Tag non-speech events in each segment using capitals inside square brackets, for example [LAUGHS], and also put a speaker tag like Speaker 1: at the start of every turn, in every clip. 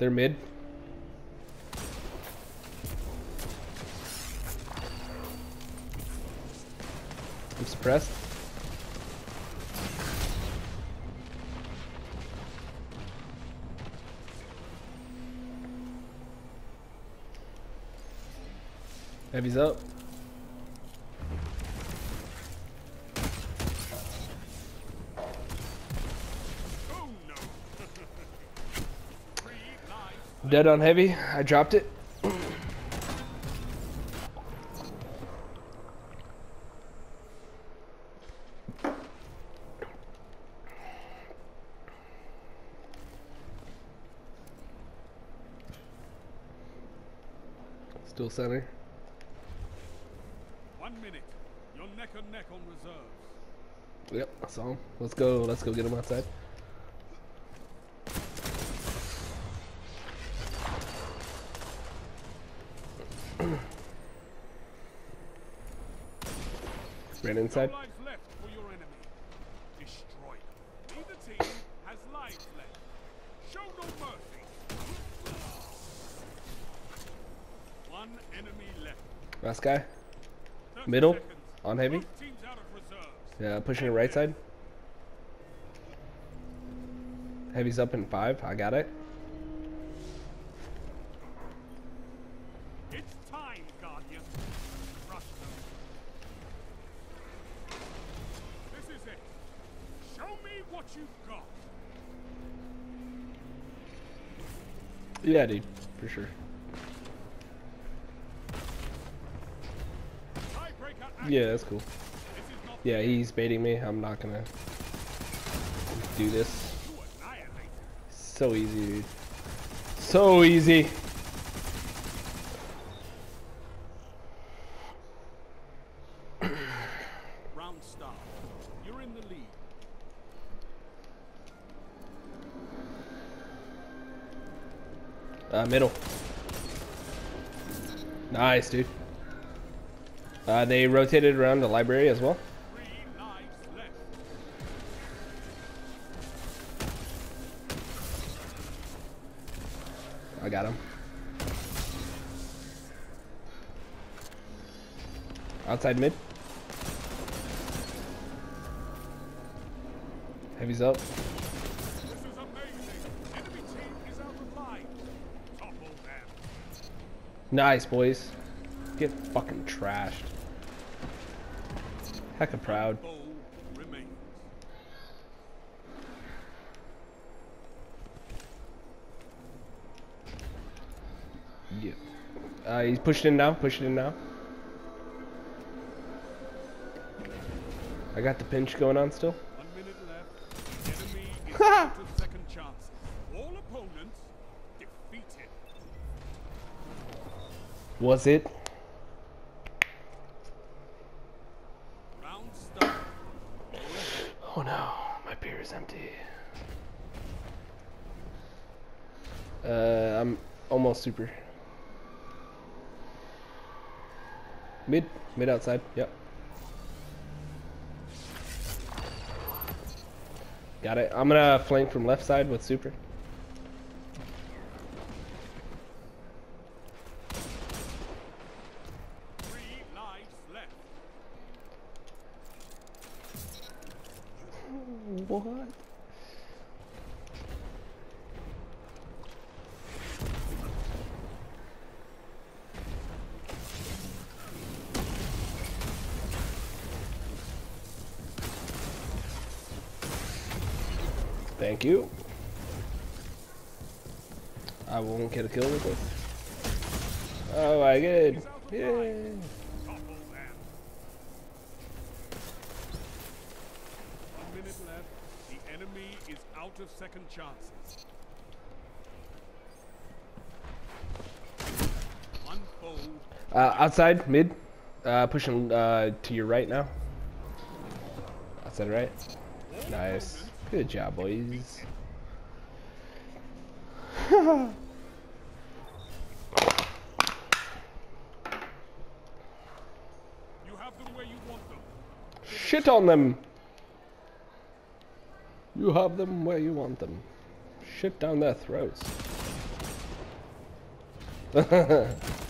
Speaker 1: They're mid. I'm suppressed. Heavy's up.
Speaker 2: Oh no! Three lives.
Speaker 1: Dead on heavy. I dropped it. Still center.
Speaker 2: One minute. You're neck and neck on reserves.
Speaker 1: Yep, I saw him. Let's go. Let's go get him outside. Ran
Speaker 2: No
Speaker 1: inside.
Speaker 2: lives left for your enemy. Destroy them. Neither team has lives left. Show no mercy. One enemy left.
Speaker 1: Last guy. Middle. On heavy.
Speaker 2: Both teams out of reserves.
Speaker 1: Yeah, pushing it right side. Heavy's up in five. I got it.
Speaker 2: It's time, Guardian. Crush them. This is it. Show me what you've got.
Speaker 1: Yeah, dude, for sure. Yeah, that's cool.
Speaker 2: This is not
Speaker 1: Yeah, he's baiting me. I'm not gonna do this. So easy, dude. So easy.
Speaker 2: Round start. You're in the lead.
Speaker 1: Uh, middle. Nice, dude. Uh, they rotated around the library as well. I got him. Outside mid. Heavy's up.
Speaker 2: This is amazing. Enemy team is out of line. Topple them.
Speaker 1: Nice, boys. Get fucking trashed. Hecka proud. Yeah. Uh, he's pushing in now. Pushing in now. I got the pinch going on still. Was it?
Speaker 2: Round start.
Speaker 1: Oh no, my beer is empty. Uh, I'm almost super. Mid, mid outside. Yep. Got it. I'm gonna flank from left side with super.
Speaker 2: Three lives left.
Speaker 1: What? Thank you. I won't get a kill with this. Oh, I did.
Speaker 2: He's
Speaker 1: Yay.
Speaker 2: line. One minute left. The enemy is out of second chances.
Speaker 1: Uh, outside, mid. Uh, pushing uh, to your right now. Outside right. Nice. Good job, boys.
Speaker 2: You have them where you want them.
Speaker 1: Shit on them. You have them where you want them. Shit down their throats. [LAUGHS]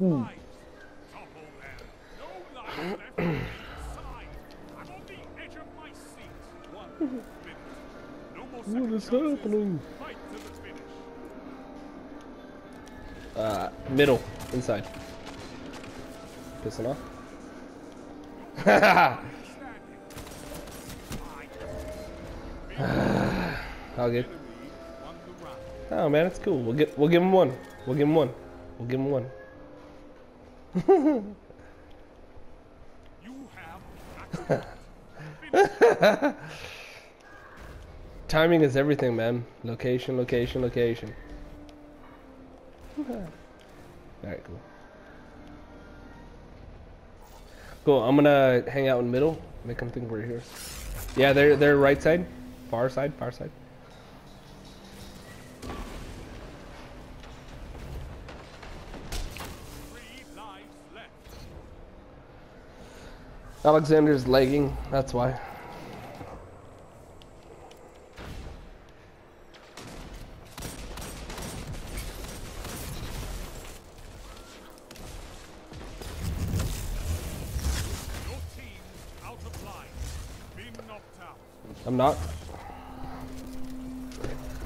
Speaker 2: second
Speaker 1: What is happening?
Speaker 2: Fight to the finish.
Speaker 1: Uh, middle, inside. Pissing off.
Speaker 2: Standing. [LAUGHS]
Speaker 1: All good.
Speaker 2: Enemy won the round.
Speaker 1: Oh man, it's cool. We'll get we'll give him one. We'll give him one. We'll give him one. [LAUGHS] Timing is everything, man. Location, location, location. Alright, cool. Cool, I'm gonna hang out in the middle. Make them think we're here. Yeah, they're they're right side. Far side, far side. Alexander's lagging, that's why.
Speaker 2: Your team's out of line. Been knocked out.
Speaker 1: I'm not.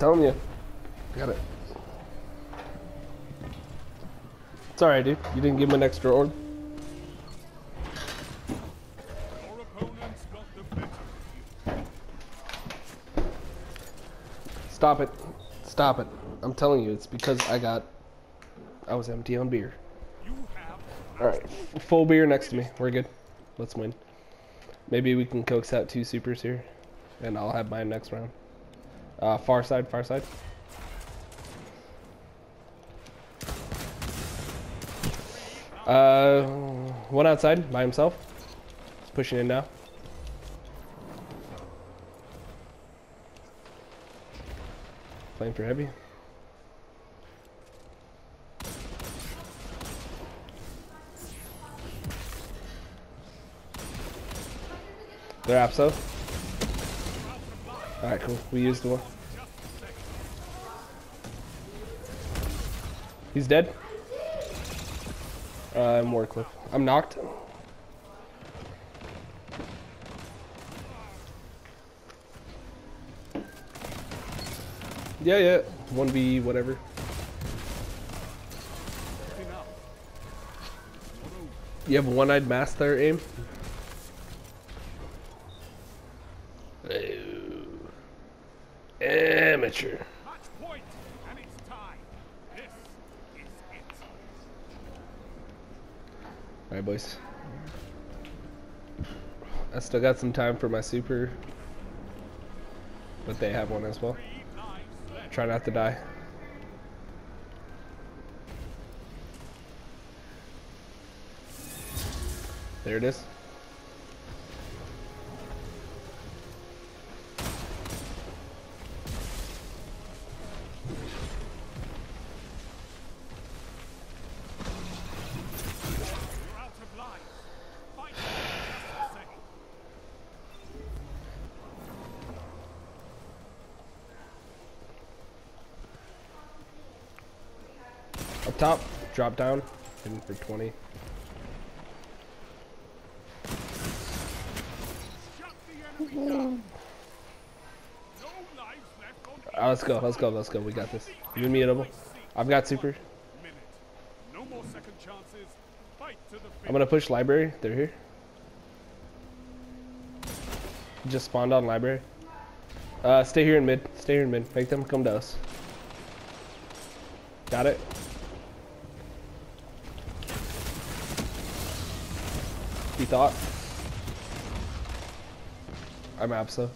Speaker 1: Telling you. Got it. It's alright, dude. You didn't give him an extra orb.
Speaker 2: Your opponent's got the better of you.
Speaker 1: Stop it. Stop it. I'm telling you, it's because I got. I was empty on beer. Alright, full beer next to me. We're good. Let's win. Maybe we can coax out two supers here. And I'll have mine next round. Uh, far side, far side. Uh, one outside by himself. He's pushing in now. Playing for heavy. They're Apso. Alright, cool. We used the one. He's dead. Uh, I'm Warcliffe. I'm knocked. Yeah, yeah. 1v whatever. You have one-eyed mask there, aim? Oh. Amateur.
Speaker 2: Match point, and it's time. This is it.
Speaker 1: Alright, boys. I still got some time for my super. But they have one as well. Try not to die. There it is. Top, drop down, hitting for 20.
Speaker 2: Shut the enemy down. No lives left on
Speaker 1: Ah, let's go, let's go, let's go. We got this. You and me, double. I've got super. I'm gonna push library. They're here. Just spawned on library. Uh, stay here in mid. Stay here in mid. Make them come to us. Got it. He thought. I'm Absa.